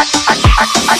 I, I, I,